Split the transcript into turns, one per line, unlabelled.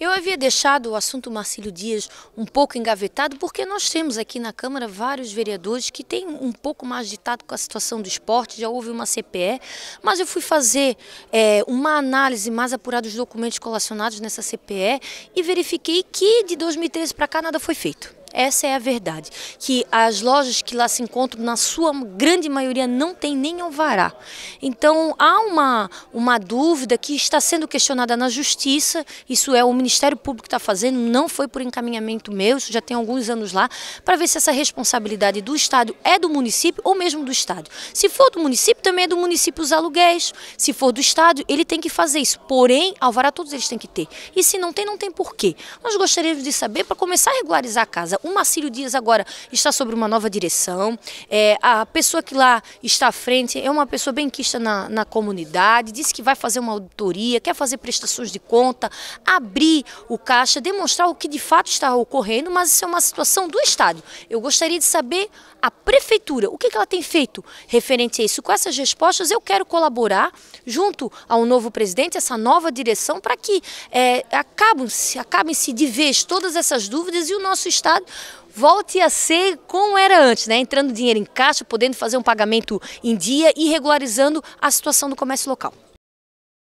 Eu havia deixado o assunto Marcílio Dias um pouco engavetado, porque nós temos aqui na Câmara vários vereadores que têm um pouco mais ditado com a situação do esporte, já houve uma CPE, mas eu fui fazer é, uma análise mais apurada dos documentos colacionados nessa CPE e verifiquei que de 2013 para cá nada foi feito. Essa é a verdade, que as lojas que lá se encontram, na sua grande maioria, não tem nem alvará. Então, há uma, uma dúvida que está sendo questionada na Justiça, isso é o Ministério Público está fazendo, não foi por encaminhamento meu, isso já tem alguns anos lá, para ver se essa responsabilidade do Estado é do município ou mesmo do Estado. Se for do município, também é do município os aluguéis. Se for do Estado, ele tem que fazer isso. Porém, alvará todos eles têm que ter. E se não tem, não tem porquê. Nós gostaríamos de saber, para começar a regularizar a casa, o Marcílio Dias agora está sobre uma nova direção. É, a pessoa que lá está à frente é uma pessoa bem quista na, na comunidade, disse que vai fazer uma auditoria, quer fazer prestações de conta, abrir o caixa, demonstrar o que de fato está ocorrendo, mas isso é uma situação do Estado. Eu gostaria de saber a prefeitura, o que, que ela tem feito referente a isso. Com essas respostas, eu quero colaborar junto ao novo presidente, essa nova direção, para que é, acabem-se acabem -se de vez todas essas dúvidas e o nosso Estado volte a ser como era antes, né? entrando dinheiro em caixa, podendo fazer um pagamento em dia e regularizando a situação do comércio local.